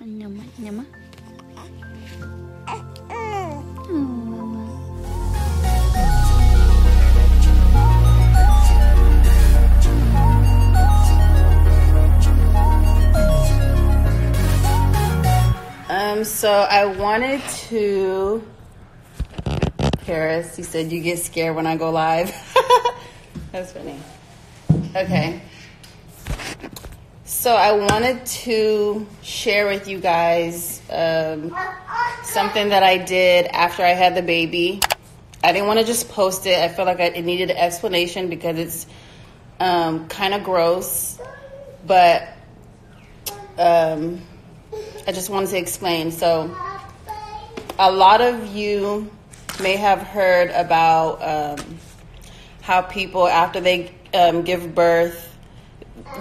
Nama. Oh. Um, so I wanted to. Paris, you said you get scared when I go live. That's funny. Okay. So I wanted to share with you guys um, something that I did after I had the baby. I didn't want to just post it. I felt like I, it needed an explanation because it's um, kind of gross, but um, I just wanted to explain. So, a lot of you may have heard about um, how people, after they um, give birth,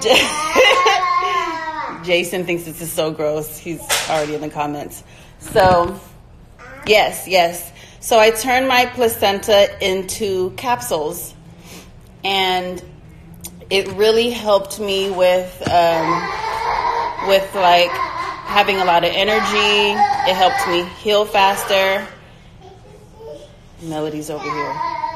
Jason thinks this is so gross. He's already in the comments. So, yes, yes. So, I turned my placenta into capsules, and it really helped me with um, with like having a lot of energy. It helped me heal faster. Melody's over here.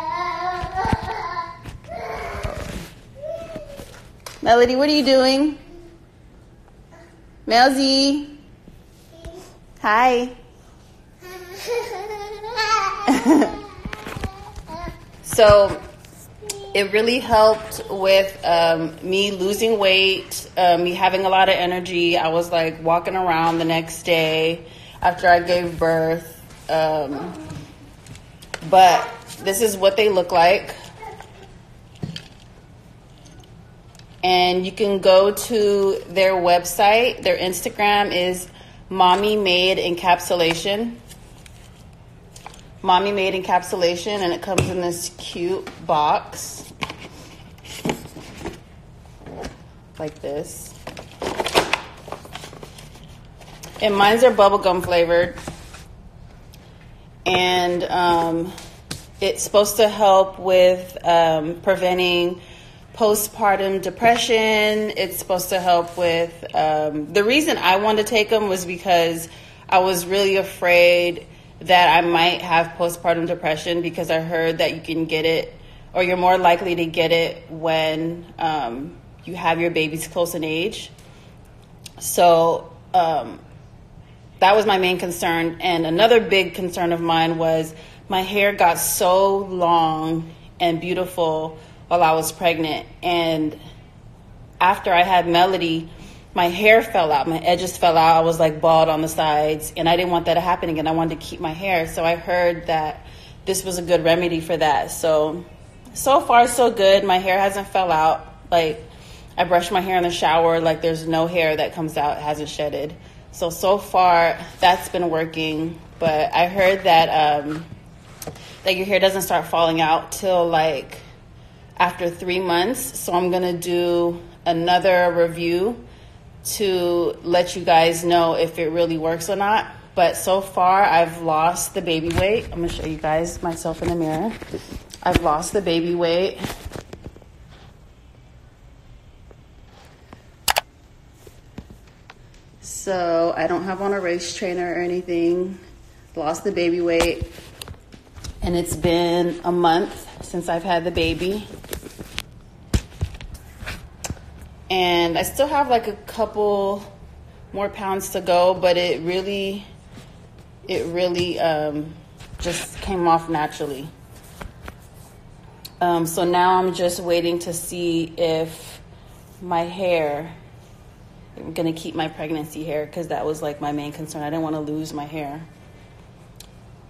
Melody, what are you doing? Melzy. Hi. So it really helped with um, me losing weight, uh, me having a lot of energy. I was like walking around the next day after I gave birth. Um, but this is what they look like. And you can go to their website. Their Instagram is Mommy Made Encapsulation. Mommy Made Encapsulation, and it comes in this cute box. Like this. And mine's are bubblegum flavored. And um, it's supposed to help with um, preventing postpartum depression. It's supposed to help with. Um, the reason I wanted to take them was because I was really afraid that I might have postpartum depression because I heard that you can get it, or you're more likely to get it when um, you have your babies close in age. So um, that was my main concern. And another big concern of mine was my hair got so long and beautiful while I was pregnant. And after I had Melody, my hair fell out, my edges fell out. I was like bald on the sides, and I didn't want that to happen again. I wanted to keep my hair. So I heard that this was a good remedy for that. So, so far, so good. My hair hasn't fell out. Like, I brush my hair in the shower, like, there's no hair that comes out, hasn't shedded. So, so far, that's been working. But I heard that, um, that your hair doesn't start falling out till like after three months. So I'm gonna do another review to let you guys know if it really works or not. But so far, I've lost the baby weight. I'm gonna show you guys myself in the mirror. I've lost the baby weight. So I don't have on a race trainer or anything. Lost the baby weight. And it's been a month since I've had the baby. And I still have like a couple more pounds to go, but it really, it really um, just came off naturally. Um, so now I'm just waiting to see if my hair, I'm gonna keep my pregnancy hair because that was like my main concern. I didn't want to lose my hair.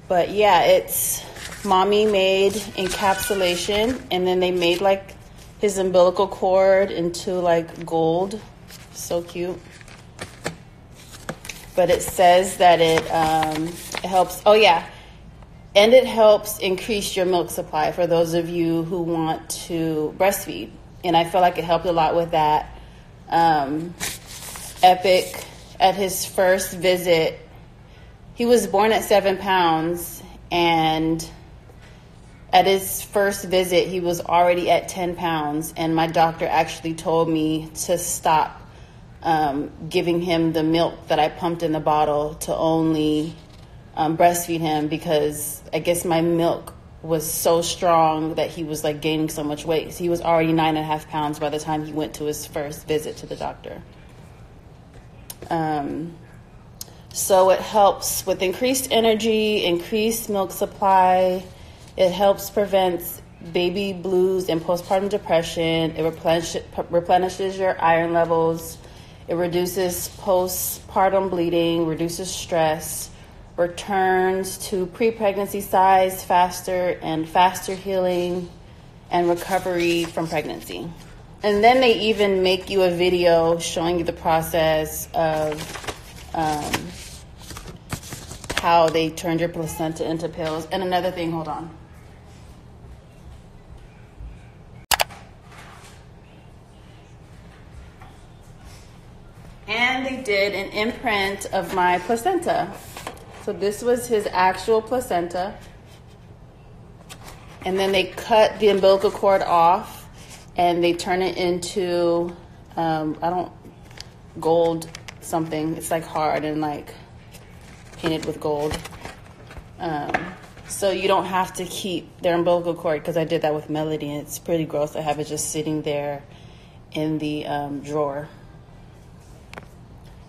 But yeah, it's mommy made encapsulation, and then they made like his umbilical cord into like gold. So cute. But it says that it, um, it helps. Oh, yeah. And it helps increase your milk supply for those of you who want to breastfeed. And I feel like it helped a lot with that. Um, Epik, at his first visit, he was born at seven pounds, and at his first visit, he was already at 10 pounds. And my doctor actually told me to stop um, giving him the milk that I pumped in the bottle to only um, breastfeed him because I guess my milk was so strong that he was like gaining so much weight. So he was already nine and a half pounds by the time he went to his first visit to the doctor. Um, so it helps with increased energy, increased milk supply. It helps prevent baby blues and postpartum depression. It replenish, replenishes your iron levels. It reduces postpartum bleeding, reduces stress, returns to pre pregnancy size faster and faster healing and recovery from pregnancy. And then they even make you a video showing you the process of um, how they turned your placenta into pills. And another thing, hold on. And they did an imprint of my placenta. So this was his actual placenta. And then they cut the umbilical cord off and they turn it into, um, I don't, gold something. It's like hard and like painted with gold. Um, so you don't have to keep their umbilical cord because I did that with Melody and it's pretty gross. I have it just sitting there in the um, drawer.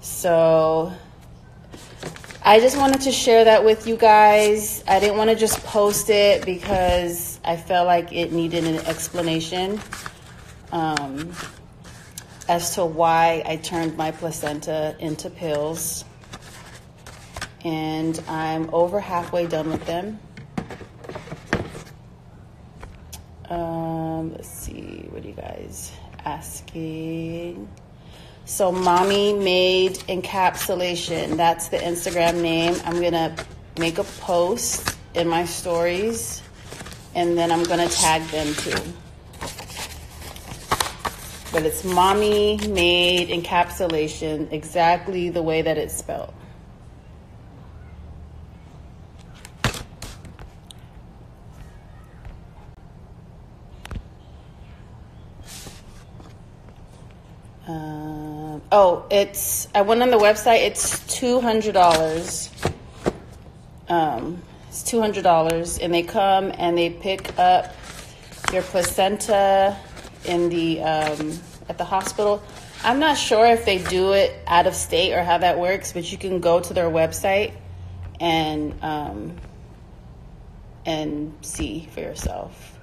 So I just wanted to share that with you guys. I didn't want to just post it because I felt like it needed an explanation um, as to why I turned my placenta into pills. And I'm over halfway done with them. Um, let's see, what are you guys asking? So, Mommy Made Encapsulation. That's the Instagram name. I'm going to make a post in my stories and then I'm going to tag them too. But it's Mommy Made Encapsulation, exactly the way that it's spelled. Um, oh, it's. I went on the website. It's two hundred dollars. Um, it's two hundred dollars, and they come and they pick up your placenta in the um, at the hospital. I'm not sure if they do it out of state or how that works, but you can go to their website and um, and see for yourself.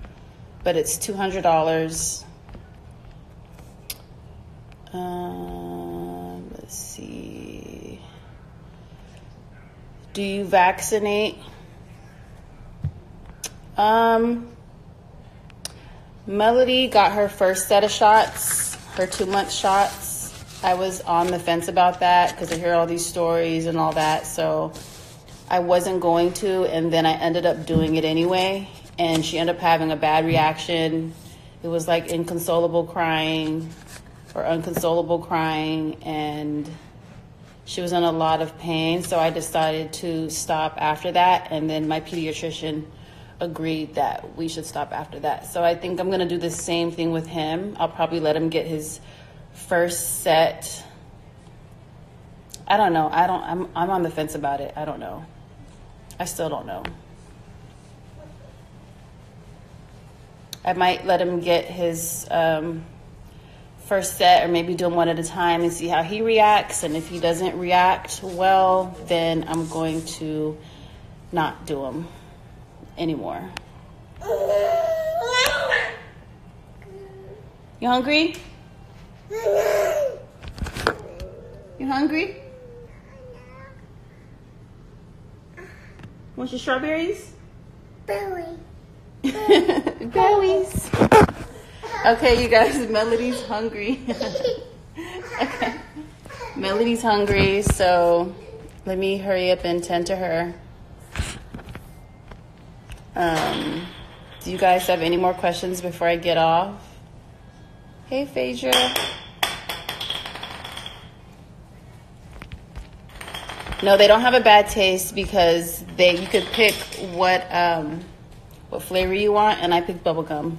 But it's two hundred dollars um, let's see. Do you vaccinate? Um, Melody got her first set of shots, her two month shots. I was on the fence about that because I hear all these stories and all that. So I wasn't going to, and then I ended up doing it anyway. And she ended up having a bad reaction. It was like inconsolable crying or unconsolable crying, and she was in a lot of pain. So I decided to stop after that, and then my pediatrician agreed that we should stop after that. So I think I'm going to do the same thing with him. I'll probably let him get his first set. I don't know. I don't I'm I'm on the fence about it. I don't know. I still don't know. I might let him get his um, first set or maybe do them one at a time and see how he reacts. And if he doesn't react well, then I'm going to not do them anymore. You hungry? You hungry? Want your strawberries? Billy. Berries. Okay, you guys, Melody's hungry. okay. Melody's hungry, so let me hurry up and tend to her. Um, do you guys have any more questions before I get off? Hey, Phaedra. No, they don't have a bad taste because they you could pick what um, what flavor you want, and I picked bubblegum.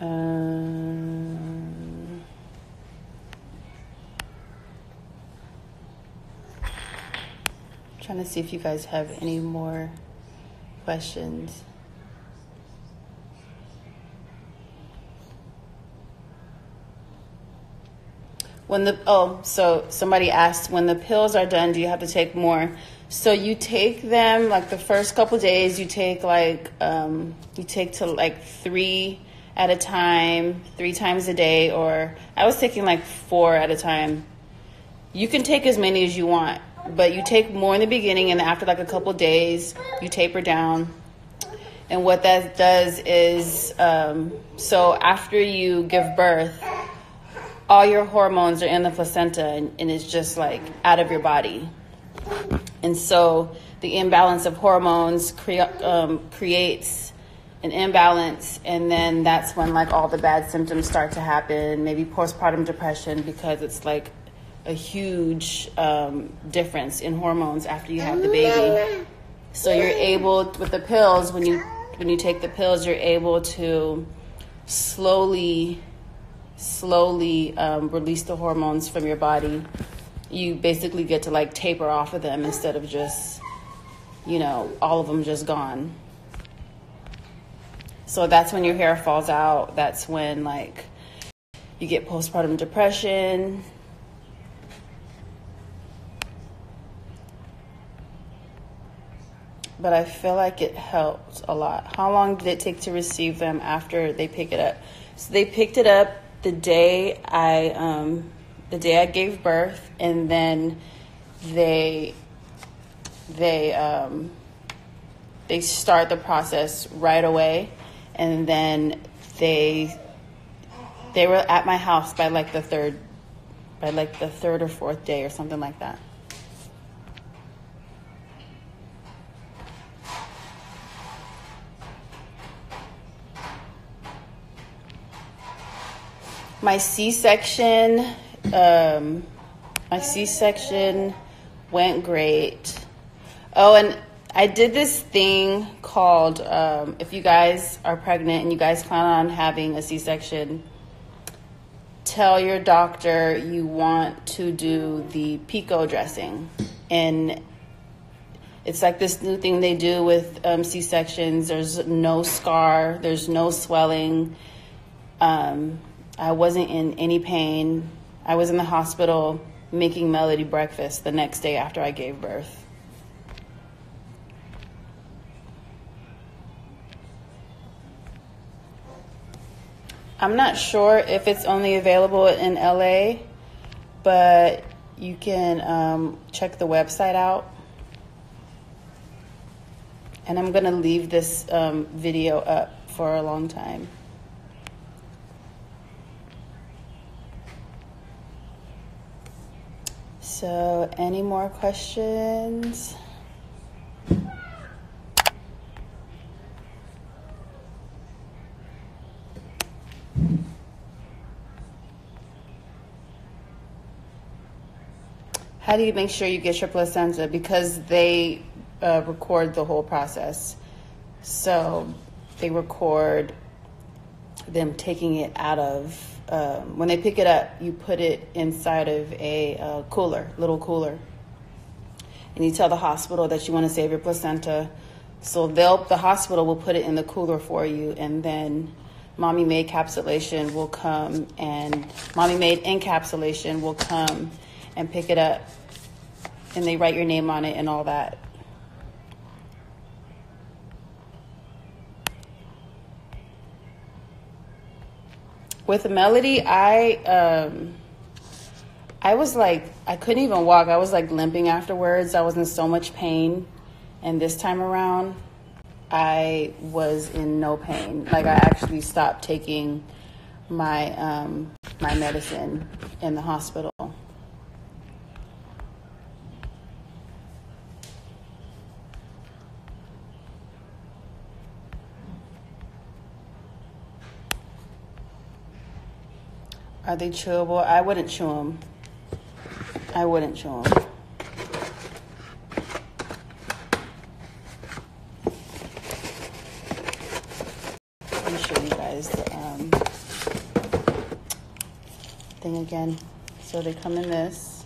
Um, trying to see if you guys have any more questions. When the oh, so somebody asked when the pills are done, do you have to take more? So you take them like the first couple days. You take like um, you take to like three at a time, three times a day, or I was taking like four at a time. You can take as many as you want, but you take more in the beginning, and after like a couple days, you taper down. And what that does is, um, so after you give birth, all your hormones are in the placenta and, and it's just like out of your body. And so the imbalance of hormones crea- um, creates an imbalance, and then that's when like all the bad symptoms start to happen. Maybe postpartum depression because it's like a huge um, difference in hormones after you have the baby. So you're able with the pills when you when you take the pills, you're able to slowly slowly um, release the hormones from your body. You basically get to like taper off of them instead of just, you know, all of them just gone. So that's when your hair falls out. That's when like you get postpartum depression. But I feel like it helped a lot. How long did it take to receive them after they pick it up? So they picked it up the day I um, the day I gave birth, and then they they um, they start the process right away, and then they they were at my house by like the third by like the third or fourth day or something like that. My C-section, um, my C-section went great. Oh, and I did this thing called um, if you guys are pregnant and you guys plan on having a C-section, tell your doctor you want to do the pico dressing, and it's like this new thing they do with um, C-sections. There's no scar, there's no swelling. Um, I wasn't in any pain. I was in the hospital making Melody breakfast the next day after I gave birth. I'm not sure if it's only available in LA, but you can um, check the website out. And I'm going to leave this um, video up for a long time. So, any more questions? How do you make sure you get your placenta? Because they uh, record the whole process. So they record them taking it out of, um, when they pick it up, you put it inside of a uh, cooler, little cooler. And you tell the hospital that you want to save your placenta. So they'll, the hospital will put it in the cooler for you, and then mommy made encapsulation will come, and mommy made encapsulation will come and pick it up, and they write your name on it and all that. With Melody, I um, I was like I couldn't even walk. I was like limping afterwards. I was in so much pain, and this time around, I was in no pain. Like I actually stopped taking my um, my medicine in the hospital. Are they chewable? I wouldn't chew them. I wouldn't chew them. Let me show you guys the um, thing again. So they come in this.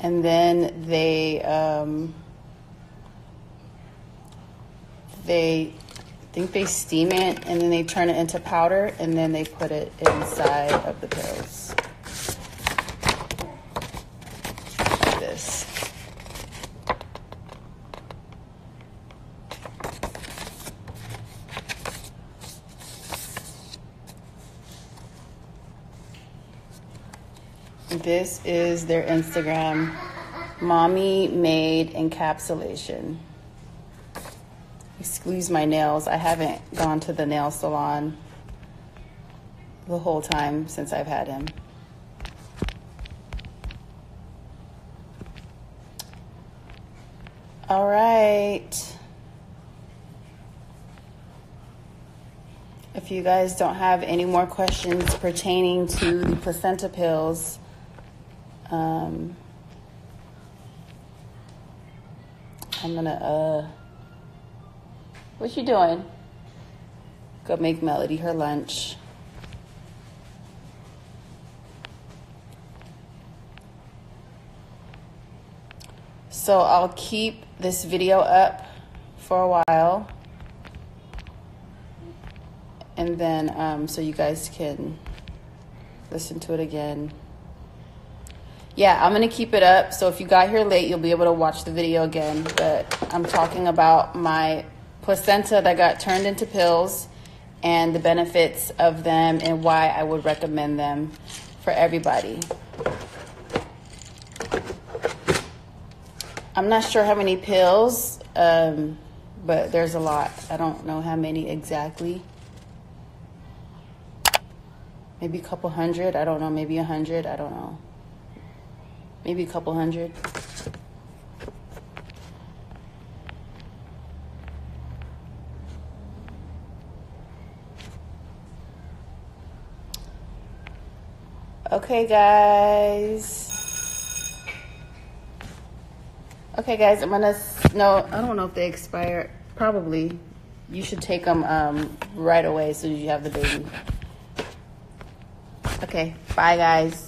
And then they um, they I think they steam it and then they turn it into powder and then they put it inside of the pills. This. This is their Instagram, Mommy Made Encapsulation. Squeeze my nails. I haven't gone to the nail salon the whole time since I've had him. All right. If you guys don't have any more questions pertaining to the placenta pills, um, I'm gonna, uh, what you doing? Go make Melody her lunch. So I'll keep this video up for a while. And then, um, so you guys can listen to it again. Yeah, I'm gonna keep it up. So if you got here late, you'll be able to watch the video again. But I'm talking about my placenta that got turned into pills and the benefits of them and why I would recommend them for everybody. I'm not sure how many pills, um, but there's a lot. I don't know how many exactly. Maybe a couple hundred. I don't know. Maybe a hundred. I don't know. Maybe a couple hundred. Okay, guys. Okay, guys, I'm gonna. No, I don't know if they expire. Probably. You should take them um, right away as soon as you have the baby. Okay, bye, guys.